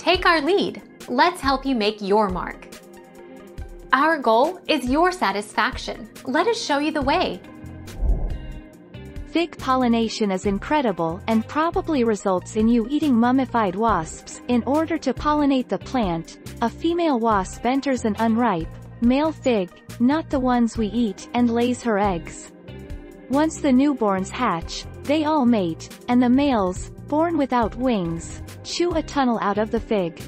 take our lead. Let's help you make your mark. Our goal is your satisfaction. Let us show you the way. Fig pollination is incredible and probably results in you eating mummified wasps. In order to pollinate the plant, a female wasp enters an unripe, male fig, not the ones we eat, and lays her eggs. Once the newborns hatch, they all mate, and the males, born without wings, chew a tunnel out of the fig.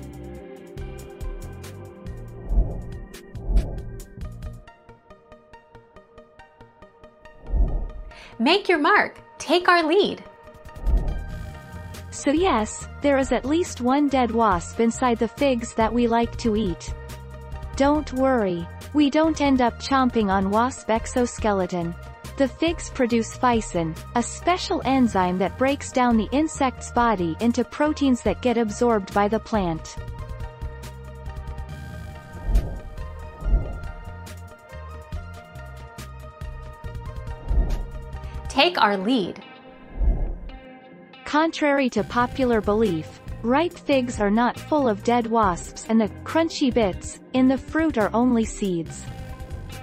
Make your mark. Take our lead. So yes, there is at least one dead wasp inside the figs that we like to eat. Don't worry. We don't end up chomping on wasp exoskeleton. The figs produce ficin, a special enzyme that breaks down the insect's body into proteins that get absorbed by the plant. Take our lead. Contrary to popular belief, ripe figs are not full of dead wasps and the crunchy bits in the fruit are only seeds.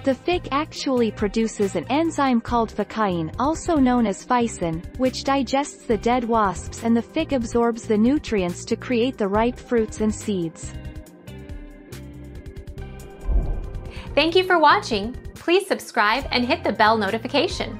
The fig actually produces an enzyme called ficain also known as ficin, which digests the dead wasps and the fig absorbs the nutrients to create the ripe fruits and seeds. Thank you for watching. Please subscribe and hit the bell notification.